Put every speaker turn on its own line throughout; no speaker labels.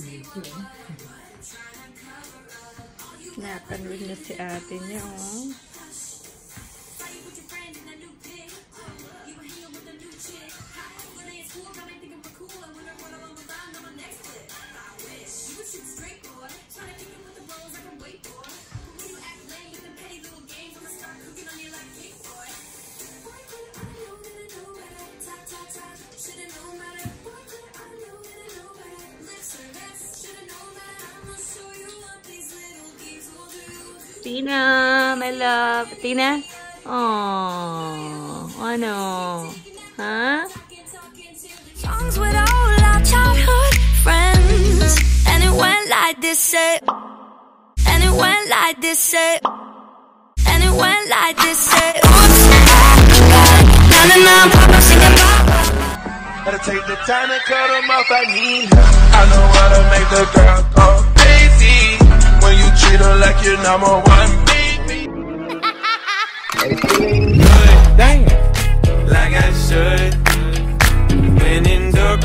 Dito. Napanood na si ate niya, oh. Tina, my love. Tina? Oh, ano? Ha?
Songs with all our childhood friends. And it went like this, say. And it went like this, say. And it went like this, say. Oops, na na na, papa singing bye.
Gotta take the time to cut them off, I need her. I know how to make the girl go crazy. When you treat her like you're number one, baby.
Damn.
Like I should. When in dark,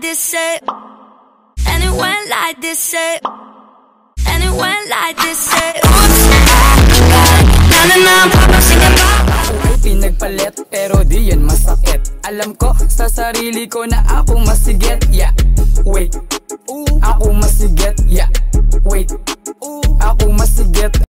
like this, say. And it went like this, say. And it went like this, say. Oops, na na na, papa singing.
Pinagpalit pero di yan masakit Alam ko sa sarili ko na ako masigit Yeah, wait Ako masigit Yeah, wait Ako masigit